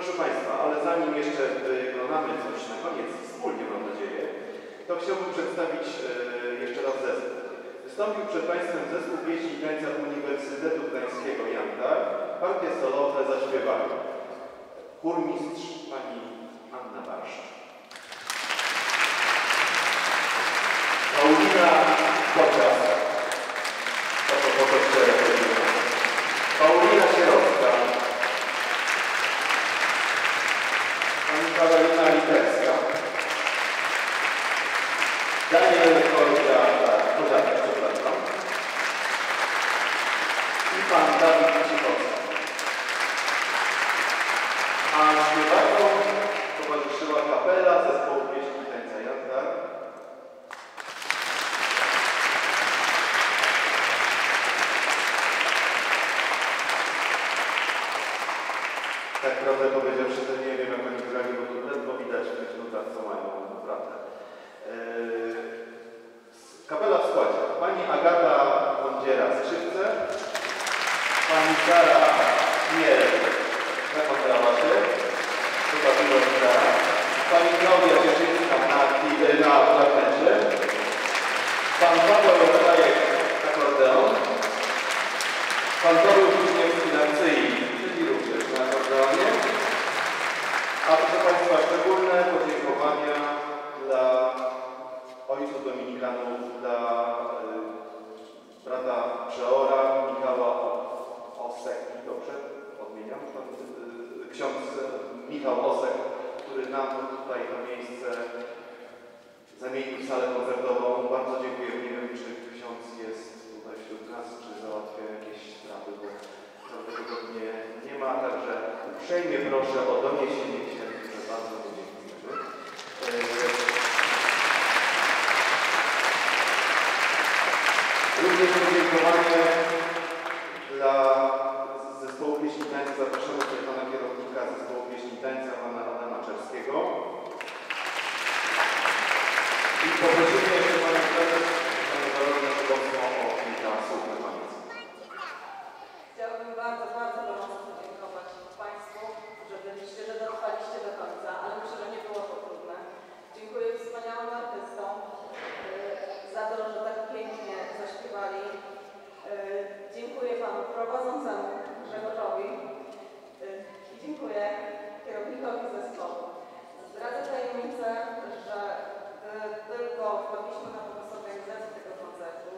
Proszę Państwa, ale zanim jeszcze e, no, wykonamy coś na koniec, wspólnie mam nadzieję, to chciałbym przedstawić e, jeszcze raz zespół. Wystąpił przed Państwem zespół pieśni Gdańca Uniwersytetu Gdańskiego Janta, partie solowe zaśpiewały. Chórmistrz pani Anna Barszcz. Paulina Podczas. Pani Dara Miel zakontrała się. Chyba była Dara. Pani Klaudia Cieszyńska na, na. Pan Paweł Rodzajek akordeon. Pan Paweł Kuźniewski na cyi, czyli również na akordeonie. A proszę Państwa, szczególne podziękowania dla ojców dominikanów, dla y, brata Przeora, ksiądz Michał Osek, który nam tutaj to miejsce zamienił salę koncertową. Bardzo dziękuję. Nie wiem, czy ksiądz jest tutaj wśród nas, czy załatwia jakieś sprawy, bo prawdopodobnie nie ma. Także uprzejmie proszę o doniesienie się, że bardzo mu dziękujemy. Również podziękowanie dla zespołu pieśni tańca. Zapraszamy tutaj pana kierownika zespołu pieśni tańca, pana Adama Czerskiego. I poprosimy jeszcze panią prezes, panią Baronę Szybowską o kilka słów na koniec. Chciałabym bardzo, bardzo gorąco podziękować Państwu, że byliście, że dotrwaliście do końca, ale myślę, że nie było to trudne. Dziękuję wspaniałym artystom y, za to, że tak pięknie zaśpiewali. Y, Dziękuję Panu prowadzącemu Grzegorzowi y, i dziękuję kierownikowi zespołu. Zdradzę tajemnicę, że gdy tylko wpadliśmy na pomysł organizacji tego koncertu,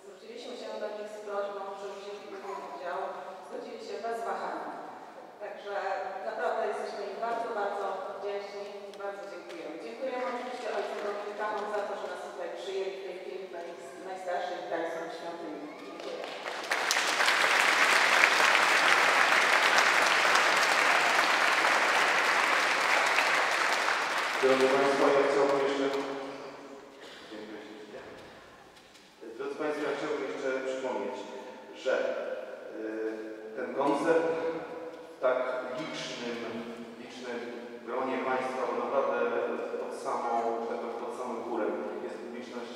zwróciliśmy się do nich z prośbą, żeby wzięli w tym udział. Zgodzili się bez wahania. Także naprawdę jesteśmy im bardzo, bardzo wdzięczni i bardzo dziękujemy. Dziękujemy oczywiście ojcu Dominikanom za to, że nas tutaj przyjęli w tej pięknej, najstarszej gdańskiej świątyni. Dziękuję. Drodzy Państwo, ja chciałbym jeszcze... Dziękuję ślicznie. Drodzy Państwo, ja chciałbym jeszcze przypomnieć, że y, ten koncert w tak licznym, licznym gronie Państwa, bo naprawdę pod samą, tak powiem, pod samym chórem jest publiczność.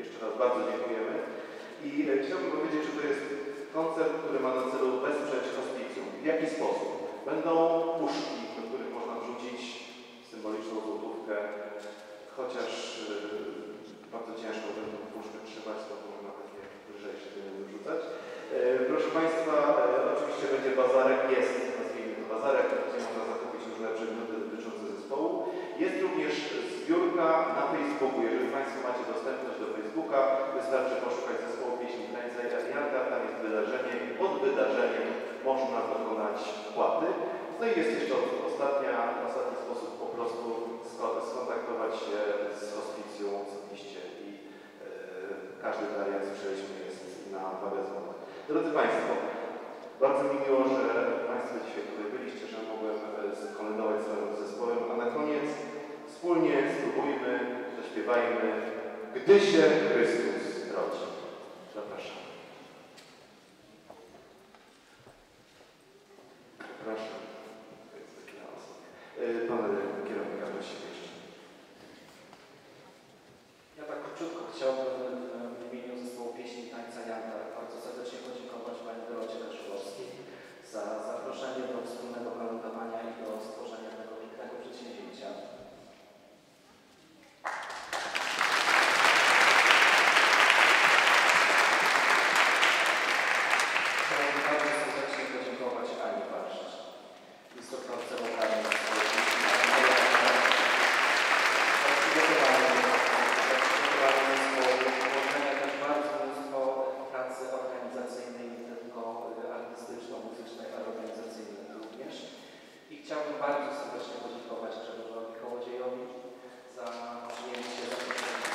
Jeszcze raz bardzo dziękujemy. I e, chciałbym powiedzieć, że to jest koncert, który ma na celu wesprzeć hospicjum. W jaki sposób? Będą puszki, do których można wrzucić symboliczną złotówkę, chociaż yy, bardzo ciężko będą puszkę trzymać, to można takie lżejsze pieniądze wrzucać. Yy, proszę Państwa, yy, oczywiście będzie bazarek, jest, nazwijmy to bazarek, gdzie można zakupić różne przedmioty dotyczące zespołu. Jest również zbiórka na Facebooku. Jeżeli Państwo macie dostępność do Facebooka, wystarczy poszukać zespołu pieśni Tańca i Arianka, tam jest wydarzenie i pod wydarzeniem można dokonać wpłaty. No i jest jeszcze ostatnia, ostatni sposób po prostu sko- skontaktować się z hospicją osobiście i e, każdy dar, jak słyszeliśmy, jest na wagę złota. Drodzy Państwo, bardzo mi miło, że Państwo dzisiaj tutaj byliście, że mogłem e, skolendować z całym zespołem, a na koniec wspólnie spróbujmy, zaśpiewajmy Gdy się Chrystus rodzi. Zapraszam. Proszę. To jest taki hałas. E, Pan kierownika prosimy jeszcze. Ja tak króciutko chciałbym e, w imieniu zespołu pieśni Tańca Janta bardzo serdecznie podziękować Pani Dorocie Kaszulowskiej za zaproszenie do wspólnego kolędowania i do stworzenia tego pięknego przedsięwzięcia. Chciałbym bardzo serdecznie podziękować Ani Warszasz, instruktorce lokalnej zespołu pieśni Tańca Janta, za przygotowanie, za przygotowanie zespołu, włożenia też bardzo mnóstwo pracy organizacyjnej, nie tylko y, artystyczno-muzycznej, ale organizacyjnej również. I chciałbym bardzo serdecznie podziękować Grzegorzowi Kołodziejowi za przyjęcie zaproszenia.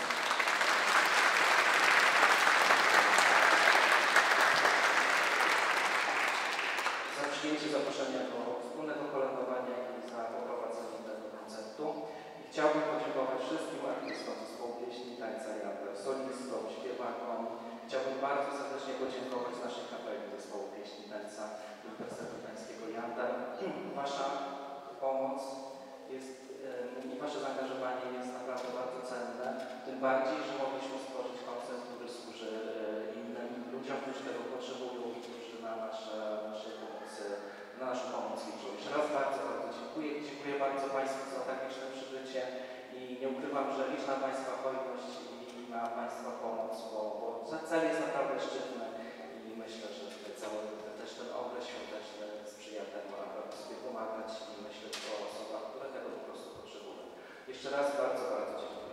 za przyjęcie zaproszenia do wspólnego kolędowania i za poprowadzenie tego koncertu. I chciałbym podziękować wszystkim artystom zespołu pieśni Tańca Jander, solistom, śpiewakom. Chciałbym bardzo serdecznie podziękować naszej kapeli zespołu pieśni Tańca Uniwersytetu Tańskiego Jander. Wasza pomoc jest em, i Wasze zaangażowanie jest naprawdę bardzo cenne. Tym bardziej, że mogliśmy stworzyć koncert, który służy e, innym ludziom, którzy tego potrzebują i którzy na nasze, naszej pomocy, na naszą pomoc liczą. Jeszcze raz bardzo, bardzo dziękuję. Dziękuję bardzo Państwu za tak liczne przybycie i nie ukrywam, że liczę na Państwa hojność i na Państwa pomoc, bo, bo cel jest naprawdę szczytny i myślę, że cały też ten okres świąteczny sprzyja temu, aby sobie pomagać i myśleć o osobach, Jeszcze raz bardzo, bardzo